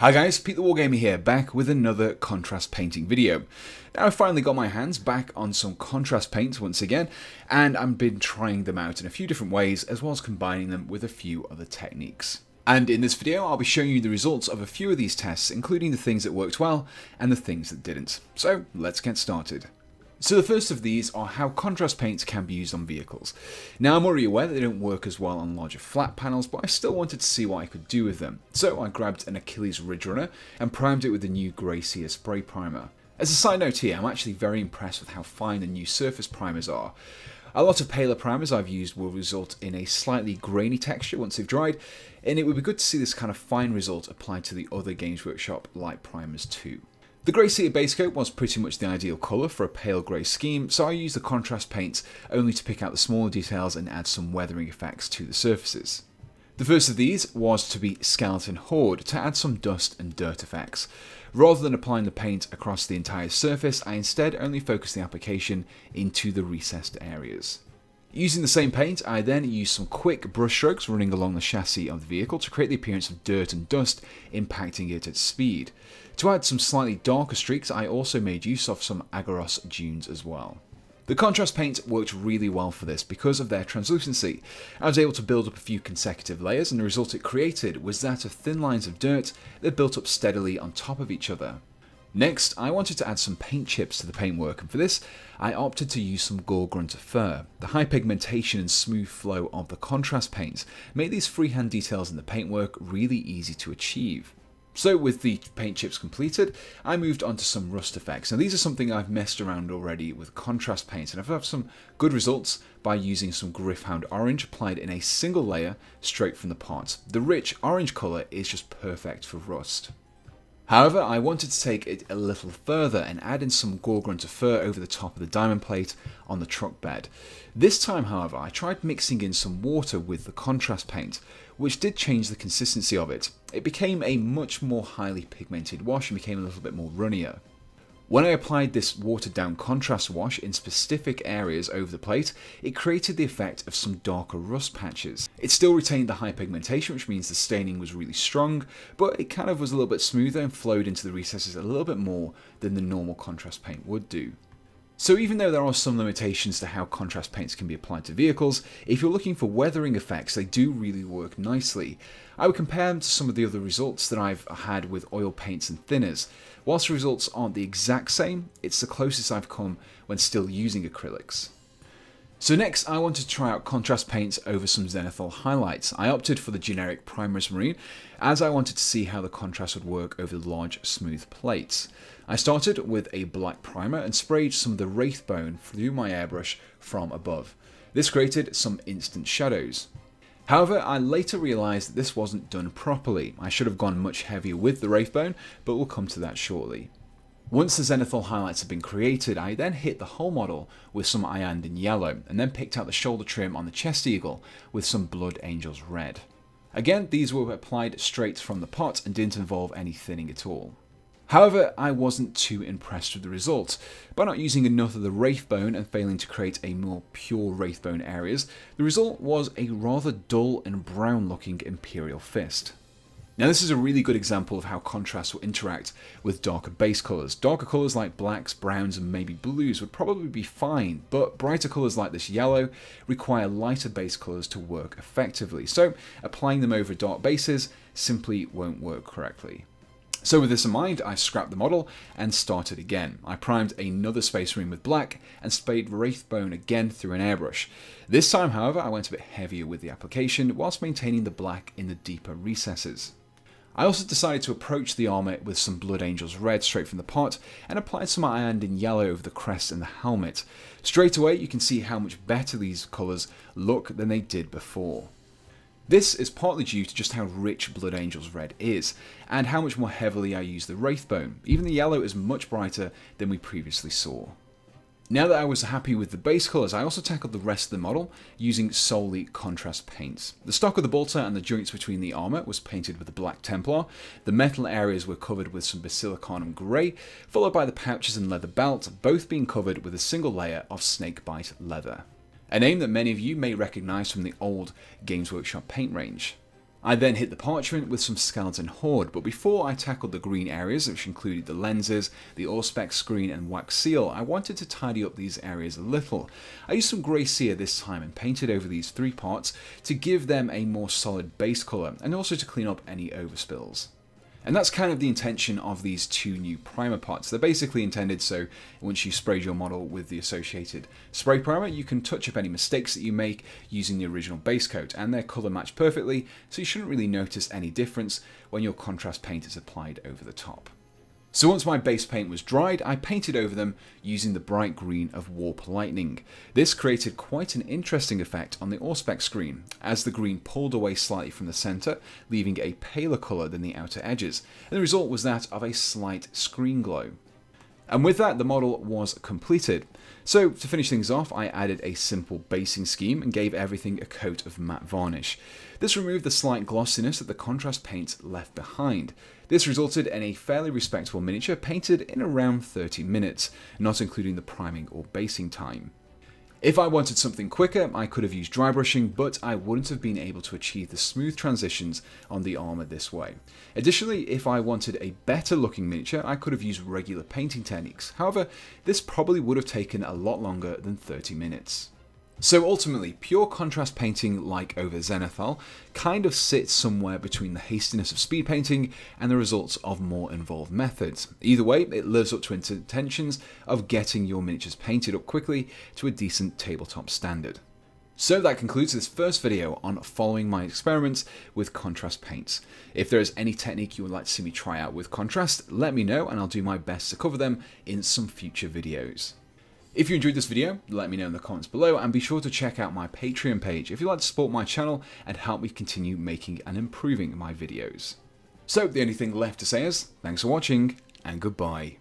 Hi guys, Pete the Wargamer here, back with another contrast painting video. Now I've finally got my hands back on some contrast paints once again, and I've been trying them out in a few different ways, as well as combining them with a few other techniques. And in this video I'll be showing you the results of a few of these tests, including the things that worked well, and the things that didn't. So let's get started. So the first of these are how contrast paints can be used on vehicles. Now I'm already aware that they don't work as well on larger flat panels, but I still wanted to see what I could do with them. So I grabbed an Achilles Ridge Runner and primed it with the new Seer spray primer. As a side note here, I'm actually very impressed with how fine the new surface primers are. A lot of paler primers I've used will result in a slightly grainy texture once they've dried, and it would be good to see this kind of fine result applied to the other Games Workshop light primers too. The Grey Seer base coat was pretty much the ideal colour for a pale grey scheme, so I used the contrast paints only to pick out the smaller details and add some weathering effects to the surfaces. The first of these was to be Skeleton Horde to add some dust and dirt effects. Rather than applying the paint across the entire surface, I instead only focused the application into the recessed areas. Using the same paint, I then used some quick brush strokes running along the chassis of the vehicle to create the appearance of dirt and dust impacting it at speed. To add some slightly darker streaks, I also made use of some Aggaros dunes as well. The contrast paints worked really well for this because of their translucency. I was able to build up a few consecutive layers and the result it created was that of thin lines of dirt that built up steadily on top of each other. Next, I wanted to add some paint chips to the paintwork, and for this, I opted to use some Gore-Grunta fur. The high pigmentation and smooth flow of the contrast paints made these freehand details in the paintwork really easy to achieve. So with the paint chips completed, I moved on to some rust effects. Now these are something I've messed around already with contrast paints and I've had some good results by using some Gryph-hound Orange applied in a single layer straight from the pot. The rich orange colour is just perfect for rust. However, I wanted to take it a little further and add in some Gore-Grunta fur over the top of the diamond plate on the truck bed. This time, however, I tried mixing in some water with the contrast paint, which did change the consistency of it. It became a much more highly pigmented wash and became a little bit more runnier. When I applied this watered down contrast wash in specific areas over the plate, it created the effect of some darker rust patches. It still retained the high pigmentation, which means the staining was really strong, but it kind of was a little bit smoother and flowed into the recesses a little bit more than the normal contrast paint would do. So even though there are some limitations to how contrast paints can be applied to vehicles, if you're looking for weathering effects, they do really work nicely. I would compare them to some of the other results that I've had with oil paints and thinners. Whilst the results aren't the exact same, it's the closest I've come when still using acrylics. So next I wanted to try out contrast paints over some Zenithal highlights. I opted for the generic Primaris Marine as I wanted to see how the contrast would work over the large smooth plates. I started with a black primer and sprayed some of the Wraithbone through my airbrush from above. This created some instant shadows. However, I later realised that this wasn't done properly. I should have gone much heavier with the Wraithbone, but we'll come to that shortly. Once the Zenithal highlights had been created, I then hit the whole model with some Iyanden yellow, and then picked out the shoulder trim on the chest eagle with some Blood Angels red. Again, these were applied straight from the pot and didn't involve any thinning at all. However, I wasn't too impressed with the result. By not using enough of the Wraithbone and failing to create a more pure Wraithbone areas, the result was a rather dull and brown looking Imperial Fist. Now this is a really good example of how contrast will interact with darker base colours. Darker colours like blacks, browns and maybe blues would probably be fine, but brighter colours like this yellow require lighter base colours to work effectively, so applying them over dark bases simply won't work correctly. So with this in mind, I scrapped the model and started again. I primed another Space Marine with black and sprayed Wraithbone again through an airbrush. This time, however, I went a bit heavier with the application whilst maintaining the black in the deeper recesses. I also decided to approach the armour with some Blood Angels red straight from the pot and applied some Iyanden yellow over the crest and the helmet. Straight away you can see how much better these colours look than they did before. This is partly due to just how rich Blood Angel's red is, and how much more heavily I use the Wraithbone. Even the yellow is much brighter than we previously saw. Now that I was happy with the base colours, I also tackled the rest of the model using solely contrast paints. The stock of the bolter and the joints between the armour was painted with the Black Templar, the metal areas were covered with some Basilicanum Grey, followed by the pouches and leather belt, both being covered with a single layer of snakebite leather a name that many of you may recognise from the old Games Workshop paint range. I then hit the parchment with some skeleton horde, but before I tackled the green areas, which included the lenses, the Auspex screen and wax seal, I wanted to tidy up these areas a little. I used some Grey Seer this time and painted over these three parts to give them a more solid base colour and also to clean up any overspills. And that's kind of the intention of these two new primer pots. They're basically intended so once you sprayed your model with the associated spray primer, you can touch up any mistakes that you make using the original base coat, and they're colour matched perfectly, so you shouldn't really notice any difference when your contrast paint is applied over the top. So once my base paint was dried, I painted over them using the bright green of Warp Lightning. This created quite an interesting effect on the Auspex screen, as the green pulled away slightly from the centre, leaving a paler colour than the outer edges, and the result was that of a slight screen glow. And with that, the model was completed. So to finish things off, I added a simple basing scheme and gave everything a coat of matte varnish. This removed the slight glossiness that the contrast paint left behind. This resulted in a fairly respectable miniature painted in around 30 minutes, not including the priming or basing time. If I wanted something quicker, I could have used dry brushing, but I wouldn't have been able to achieve the smooth transitions on the armour this way. Additionally, if I wanted a better looking miniature, I could have used regular painting techniques. However, this probably would have taken a lot longer than 30 minutes. So ultimately, pure contrast painting like over Zenithal kind of sits somewhere between the hastiness of speed painting and the results of more involved methods. Either way, it lives up to its intentions of getting your miniatures painted up quickly to a decent tabletop standard. So that concludes this first video on following my experiments with contrast paints. If there is any technique you would like to see me try out with contrast, let me know and I'll do my best to cover them in some future videos. If you enjoyed this video, let me know in the comments below and be sure to check out my Patreon page if you'd like to support my channel and help me continue making and improving my videos. So the only thing left to say is, thanks for watching and goodbye.